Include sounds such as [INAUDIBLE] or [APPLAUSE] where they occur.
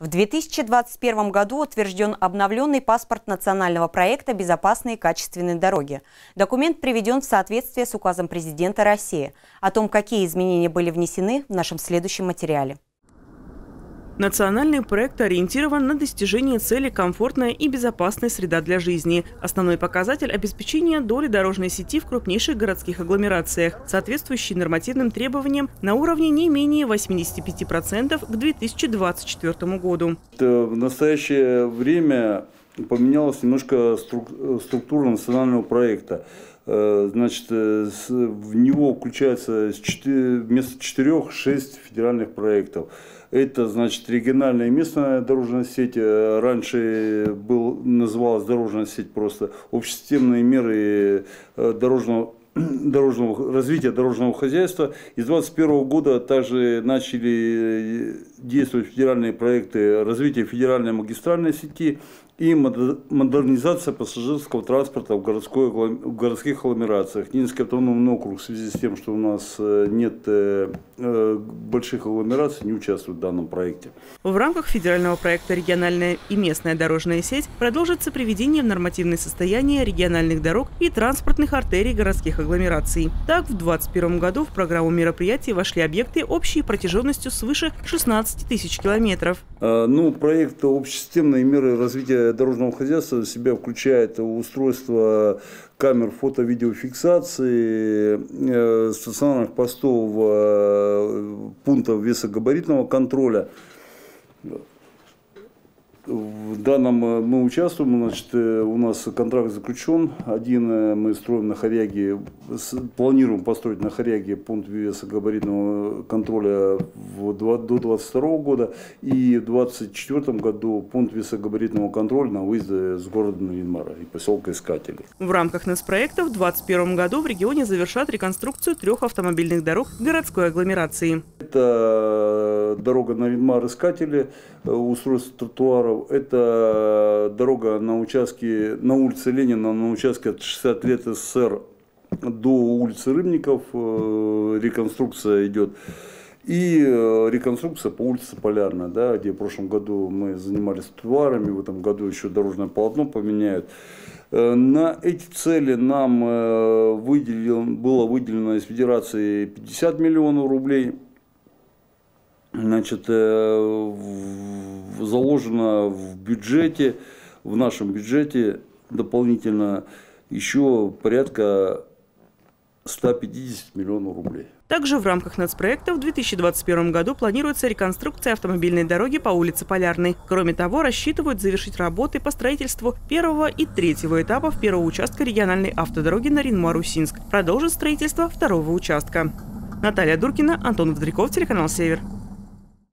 В 2021 году утвержден обновленный паспорт национального проекта «Безопасные и качественные дороги». Документ приведен в соответствие с указом президента России. О том, какие изменения были внесены, в нашем следующем материале. Национальный проект ориентирован на достижение цели комфортная и безопасная среда для жизни. Основной показатель – обеспечения доли дорожной сети в крупнейших городских агломерациях, соответствующий нормативным требованиям на уровне не менее 85% к 2024 году. В настоящее время поменялась немножко структура национального проекта. Э, значит, э, в него включается вместо четырех шесть федеральных проектов. Это, значит, региональная и местная дорожная сеть. Э, раньше был, называлась дорожная сеть просто общесистемные меры дорожного [CLEARS THROAT] дорожного, развития дорожного хозяйства. И с 2021 года также начали действовать федеральные проекты развития федеральной магистральной сети и модернизация пассажирского транспорта в, городской, в городских агломерациях. Ненецкий автономный округ в связи с тем, что у нас э, нет э, э, больших агломераций, не участвует в данном проекте. В рамках федерального проекта «Региональная и местная дорожная сеть» продолжится приведение в нормативное состояние региональных дорог и транспортных артерий городских агломераций. Так, в 2021 году в программу мероприятий вошли объекты общей протяженностью свыше 16 тысяч километров. А, ну, проект «Общесистемные меры развития дорожного хозяйства в себя включает устройство камер фото-видеофиксации, э, стационарных постов э, пунктов весогабаритного контроля. В данном э, мы участвуем, значит, э, у нас контракт заключен. Один э, мы строим на Хоряге, планируем построить на Хоряге пункт веса габаритного контроля в, до 2022 года. И в 2024 году пункт веса габаритного контроля на выезде с города Новинмара и поселка Искатели. В рамках НЭС-проекта в 2021 году в регионе завершат реконструкцию трех автомобильных дорог городской агломерации. Это дорога Новинмар-Искатели, устройство тротуаров это дорога на участке, на улице Ленина, на участке от 60 лет СССР до улицы Рыбников. Э, реконструкция идет. И э, реконструкция по улице Полярная, да, где в прошлом году мы занимались тротуарами, в этом году еще дорожное полотно поменяют. Э, на эти цели нам было выделено из Федерации 50 миллионов рублей. Значит, заложено в бюджете, в нашем бюджете дополнительно еще порядка 150 миллионов рублей. Также в рамках нацпроекта в 2021 году планируется реконструкция автомобильной дороги по улице Полярной. Кроме того, рассчитывают завершить работы по строительству первого и третьего этапов первого участка региональной автодороги на Ринмар-Усинск. Продолжит строительство второго участка. Наталья Дуркина, Антон Вдряков, телеканал «Север».